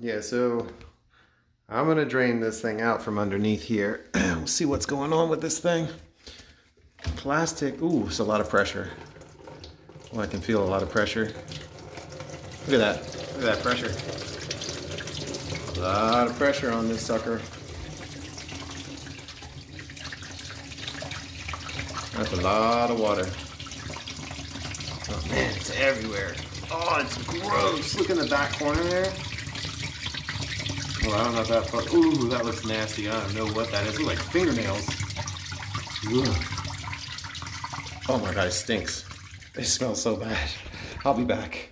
yeah, so I'm gonna drain this thing out from underneath here. we'll see what's going on with this thing. Plastic, ooh, it's a lot of pressure. Well, I can feel a lot of pressure. Look at that, look at that pressure. A lot of pressure on this sucker. That's a lot of water. Oh man, it's everywhere. Oh, it's gross. Look in the back corner there. Oh, I don't know that. Ooh, that looks nasty. I don't know what that is. It like fingernails. Ugh. Oh my god, it stinks. It smells so bad. I'll be back.